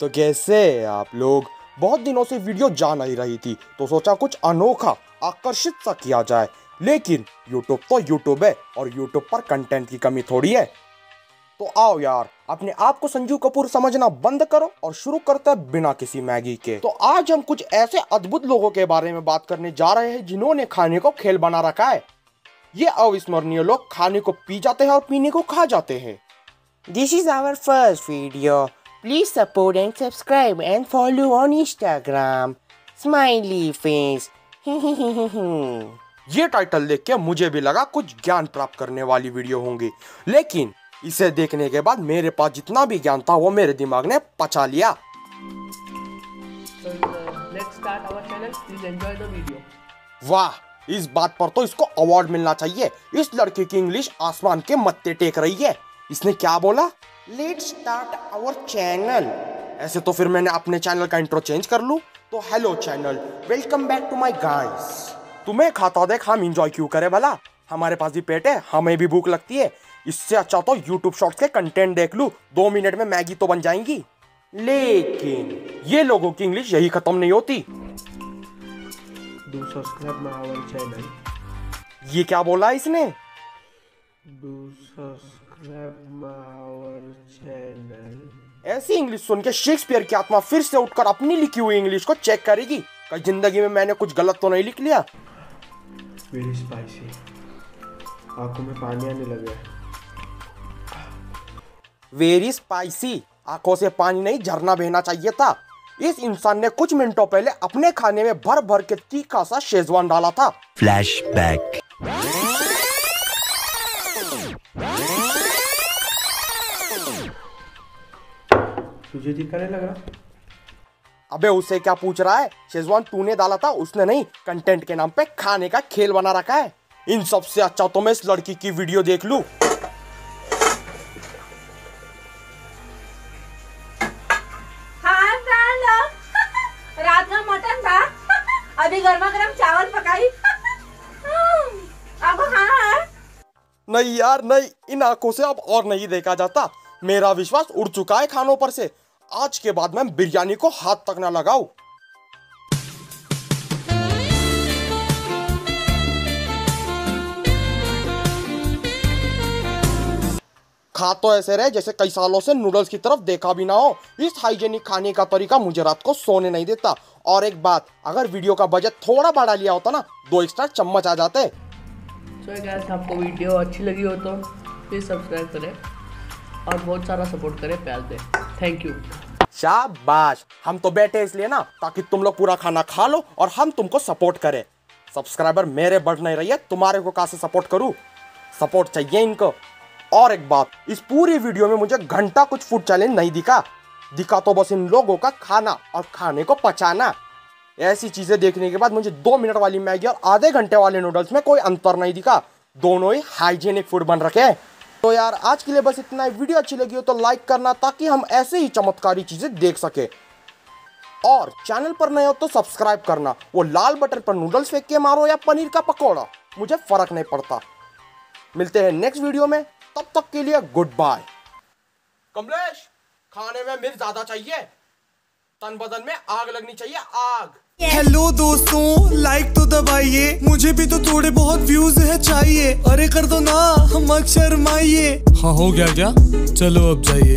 तो कैसे आप लोग बहुत दिनों से वीडियो जा नहीं रही थी तो सोचा कुछ अनोखा, आकर्षित सा किया जाए। लेकिन YouTube तो यूट्यूब है और YouTube पर कंटेंट की कमी थोड़ी है। तो आओ यार, अपने आप को संजू कपूर समझना बंद करो और शुरू करते हैं बिना किसी मैगी के। तो आज हम कुछ ऐसे अद्भुत लोगों के बारे में बात करने जा रहे हैं जिन्होंने खाने को खेल बना रखा है। ये अविस्मरणीय लोग खाने को पी जाते हैं और पीने को खा जाते हैं। This is our first video. Please support and subscribe and follow on Instagram. Smiley face. ये टाइटल देख के मुझे भी लगा कुछ ज्ञान प्राप्त करने वाली वीडियो होंगी लेकिन इसे देखने के बाद मेरे पास जितना भी ज्ञान था वो मेरे दिमाग ने पचा लिया So uh, let's start our channel. Please enjoy the video. वाह इस बात पर तो इसको अवार्ड मिलना चाहिए इस लड़के की इंग्लिश आसमान के मत्ते टेक रही है इसने क्या बोला लेट्स स्टार्ट आवर चैनल ऐसे तो फिर मैंने अपने चैनल का इंट्रो चेंज कर लूँ। तो hello channel welcome back to my guys तुम्हें खाता देख हम इंजॉय क्यों करें भला? हमारे पास भी पेट है हमें भी भूख लगती है। इससे अच्छा तो यूट्यूब शॉर्ट्स के कंटेंट देख लूँ। दो मिनट में मैगी तो बन जाएँगी। लेकिन ये लोगों की इंग्लिश यही खत्म नहीं होती। Do subscribe my channel. ये क्या बोला इसने? Do subscribe my our channel. ऐसी इंग्लिश सुन के शेक्सपियर की आत्मा फिर से उठकर अपनी लिखी हुई इंग्लिश को चेक करेगी कहीं ज़िंदगी में मैंने कुछ गलत तो नहीं लिख लिया Very spicy. आँखों में पानी आने लगा वेरी स्पाइसी आँखों से पानी नहीं झरना बहना चाहिए था इस इंसान ने कुछ मिनटों पहले अपने खाने में भर भर के तीखा सा शेजवान डाला था Flashback. तुझे दिखाने लगा अबे उससे क्या पूछ रहा है? शेजवान तूने डाला था उसने नहीं कंटेंट के नाम पे खाने का खेल बना रखा है। इन सबसे अच्छा तो मैं इस लड़की की वीडियो देख लूँ। हाँ। रात का मटन था। अभी गर्मा गर्म चावल पकाई। नहीं यार, नहीं, इन आँखों से अब और नहीं देखा जाता। मेरा विश्वास उड़ चुका है खानों पर से। आज के बाद मैं बिरयानी को हाथ तक ना लगाऊँ। खा तो ऐसे रहे जैसे कई सालों से नूडल्स की तरफ़ देखा भी ना हो। इस हाइजेनिक खाने का तरीका मुझे रात को सोने नहीं देता। और एक बात, अगर वीडियो का बजट थोड़ा बढ़ा लिया होता ना, दो एक्स्ट्रा चम्मच आ जाते। सो गैस आपको वीडियो अच्छी लगी हो तो प्लीज़ सब्सक्राइब करें और बहुत सारा सपोर्ट करें प्यार दें थैंक यू शाबाश। हम तो बैठे इसलिए ना, ताकि तुम लोग पूरा खाना खा लो और हम तुमको सपोर्ट करें। सब्सक्राइबर मेरे बढ़ नहीं रही है, तुम्हारे को कहा से सपोर्ट करूँ? सपोर्ट चाहिए इनको। और एक बात, इस पूरी वीडियो में मुझे घंटा कुछ फ़ूड चैलेंज नहीं दिखा। दिखा तो बस इन लोगों का खाना और खाने को पचाना। ऐसी चीज़ें देखने के बाद मुझे दो मिनट वाली मैगी और आधे घंटे वाले नूडल्स में कोई अंतर नहीं दिखा। दोनों ही हाइजीनिक फ़ूड बन रखे हैं। तो यार, आज के लिए बस इतना ही। वीडियो अच्छी लगी हो तो लाइक करना ताकि हम ऐसे ही चमत्कारी चीज़ें देख सके। और चैनल पर नए हो तो सब्सक्राइब करना। वो लाल बटन पर नूडल्स फेंक के मारो या पनीर का पकौड़ा। मुझे फ़र्क नहीं पड़ता। मिलते हैं नेक्स्ट वीडियो में। तब तक के लिए गुड बाय कमलेश, खाने में मिर्च ज़्यादा चाहिए। तन बदन में आग लगनी चाहिए, आग। हेलो दोस्तों लाइक तो दबाइए। मुझे भी तो थोड़े बहुत व्यूज़ है, चाहिए। अरे कर दो ना मत शर्माइए हाँ हो गया क्या? चलो अब जाइए।